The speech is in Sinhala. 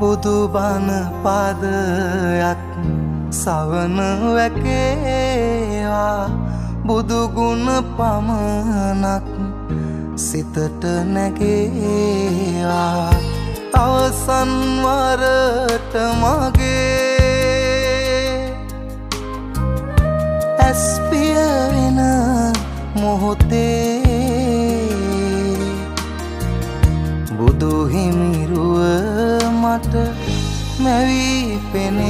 බුදුබන පාදයක් සවන වැකේවා. බුදුගුණ පමණක් සිතට නැගේවා. අවසන්වරට මගේ ඇස්පියවෙන මොහොතේ බුදුහිමිරුව මට මැවී පෙනේවා